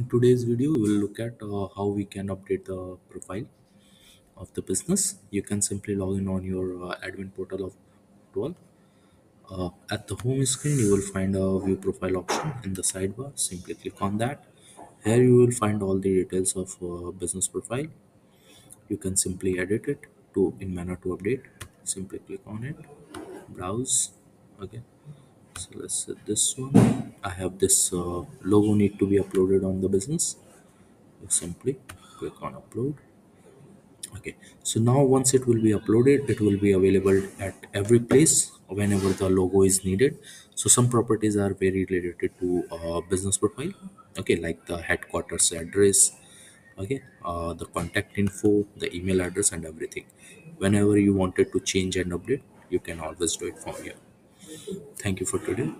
today's video, we will look at uh, how we can update the profile of the business. You can simply log in on your uh, admin portal of Twirll. Uh, at the home screen, you will find a view profile option in the sidebar. Simply click on that. Here you will find all the details of uh, business profile. You can simply edit it to in manner to update. Simply click on it, browse. Okay, let's set this one. I have this uh, logo need to be uploaded on the business. Simply click on upload. Okay so now once it will be uploaded it will be available at every place whenever the logo is needed. So some properties are very related to uh, business profile. Okay like the headquarters address okay uh, the contact info the email address and everything. Whenever you wanted to change and update you can always do it from here thank you for today